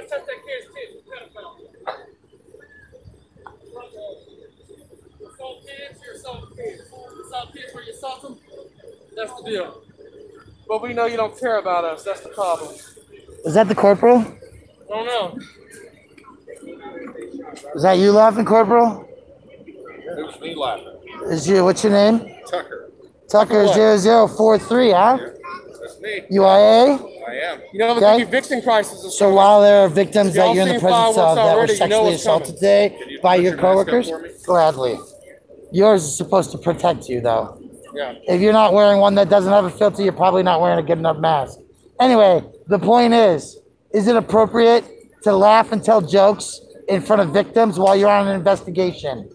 guys touch that kid's kids. You're pedophile. Assault kids, you assault kids. You assault kids where you assault them. That's the deal. But we know you don't care about us. That's the problem. Is that the corporal? I don't know. Was that you laughing, corporal? It was me laughing. Is you what's your name? Tucker. Tucker what? 0043, huh? That's me. UIA? I am. You know, Okay. the victim crisis is So while there are victims that you're in the presence of that were already, you know sexually coming. assaulted today you by your your coworkers, gladly. Yours is supposed to protect you, though. Yeah. If you're not wearing one that doesn't have a filter, you're probably not wearing a good enough mask. Anyway, the point is, is it appropriate to laugh and tell jokes in front of victims while you're on an investigation?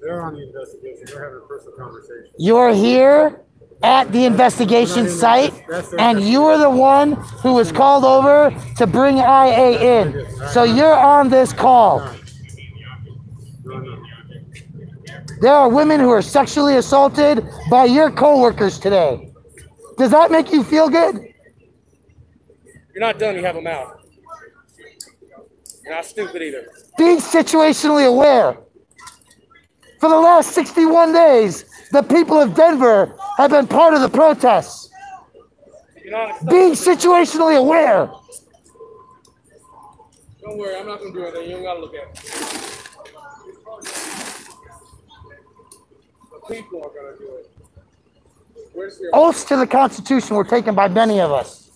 They're on the investigation. They're having a personal conversation. You're here at the investigation site, and you are the one who was called over to bring IA in. So you're on this call. No, no. There are women who are sexually assaulted by your coworkers today. Does that make you feel good? You're not done. You have a mouth. You're not stupid either. Being situationally aware. For the last 61 days, the people of Denver have been part of the protests. Being situationally aware. Don't worry. I'm not gonna do anything. You don't gotta look at it. The people are gonna do it. Oaths to the Constitution were taken by many of us.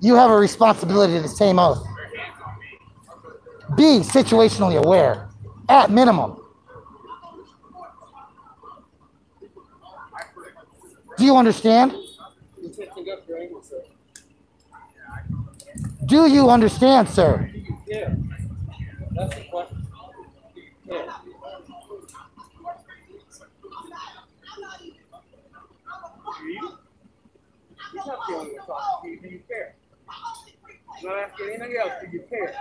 You have a responsibility to the same oath. Be situationally aware, at minimum. Do you understand? Do you understand, sir? Yeah. That's the question. Yeah. You're not you, not. Do you care?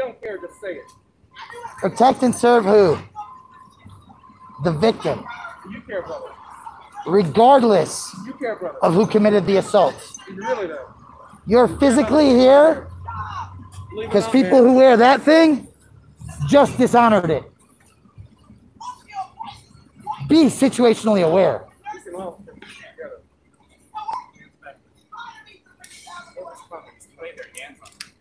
If don't care, just say it. Protect and serve who? The victim, you care, brother? regardless You care, brother. of who committed the assault. You really do. You're physically here because people there. who wear that thing just dishonored it. Be situationally aware. You can all fit together. Lay their hands on me.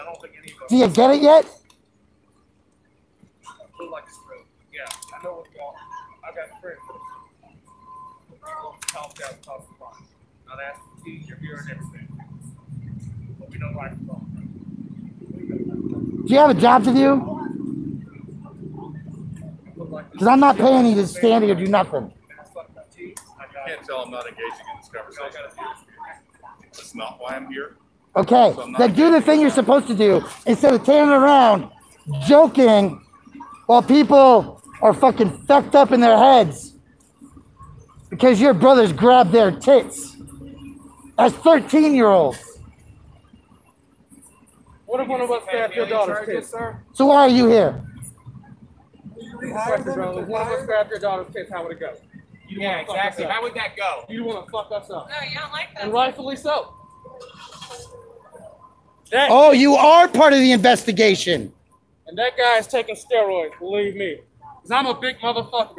I don't think any of them Do you get it yet? Do you have a job to do? Because I'm not paying you to stand here and do nothing. Can't tell I'm not engaging in this conversation. That's not why I'm here. Okay, then do the thing you're supposed to do instead of turning around joking while people are fucking fucked up in their heads because your brothers grabbed their tits as 13 year olds. What if one of us grabbed your daughter's tits? sir? So why are you here? Question, brother. If one of us grabbed your daughter's tits, how would it go? You Yeah, exactly. How would that go? You want to fuck us up. No, you don't like that. And rightfully so. That, Oh, you are part of the investigation. And that guy is taking steroids, believe me. Because I'm a big motherfucker.